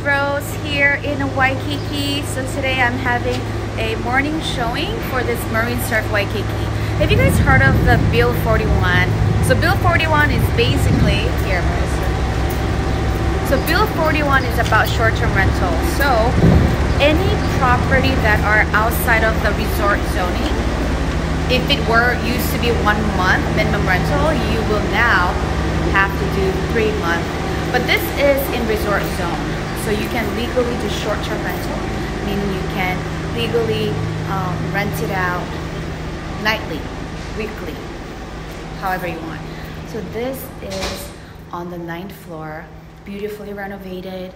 Rose here in Waikiki. So today I'm having a morning showing for this Marine Surf Waikiki. Have you guys heard of the Bill 41? So Bill 41 is basically, here So Bill 41 is about short-term rental. So any property that are outside of the resort zoning, if it were used to be one month minimum rental, you will now have to do three months. But this is in resort zone. So you can legally do short-term rental, meaning you can legally um, rent it out nightly, weekly, however you want. So this is on the ninth floor, beautifully renovated,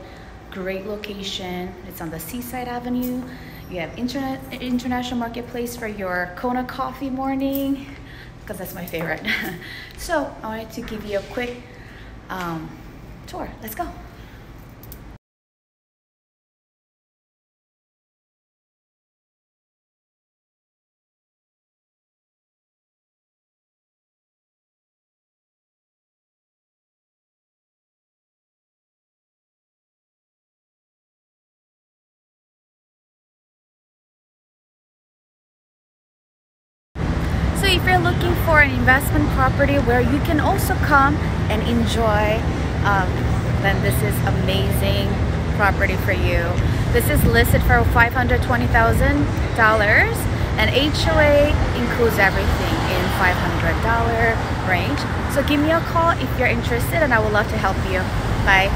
great location. It's on the Seaside Avenue. You have internet, International Marketplace for your Kona coffee morning, because that's my favorite. so I wanted to give you a quick um, tour. Let's go. If you're looking for an investment property where you can also come and enjoy, um, then this is amazing property for you. This is listed for $520,000 and HOA includes everything in $500 range. So give me a call if you're interested and I would love to help you. Bye.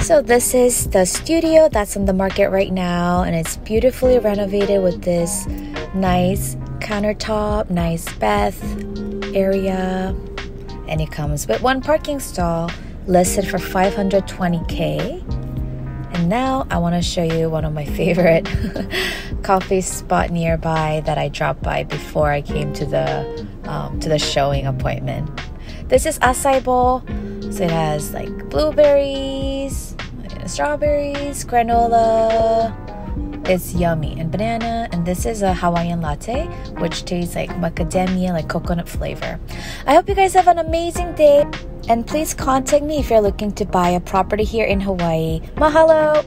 So this is the studio that's on the market right now and it's beautifully renovated with this nice countertop, nice bath area, and it comes with one parking stall listed for 520k. And now I want to show you one of my favorite coffee spot nearby that I dropped by before I came to the um, to the showing appointment. This is acai bowl, so it has like blueberries, strawberries, granola, it's yummy and banana and this is a hawaiian latte which tastes like macadamia like coconut flavor. I hope you guys have an amazing day and please contact me if you're looking to buy a property here in hawaii. Mahalo